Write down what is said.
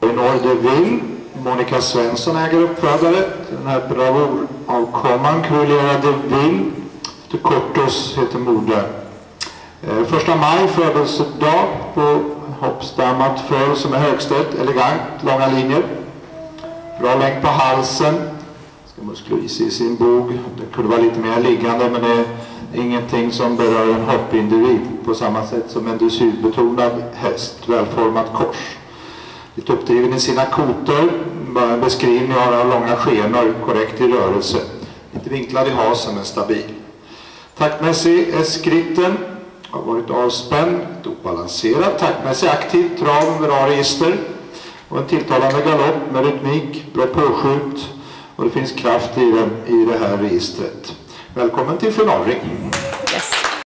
Norge Vill, Monica Svensson äger uppfödare. Den här bravoravkomman Cruillera de Vill, de Cortos heter moder. Eh, första maj födelsedag på hoppstammat föl som är högställt, elegant, långa linjer. Bra längd på halsen. Ska musklo i sin bog. Det kunde vara lite mer liggande men det ingenting som berör en hoppindivid på samma sätt som en dressyrbetonad häst. Välformat kors. Lite uppdriven i sina kotor. Bara en beskrivning av några långa skenor, korrekt i rörelse. Lite vinklad i hasen men stabil. Taktmässig är skritten. Har varit avspänd, obalanserad, taktmässig aktiv, trav med bra register. Och en tilltalande galopp med rytmik, bra påskjut och det finns kraft i, den, i det här registret. Velkommen til finalerengen.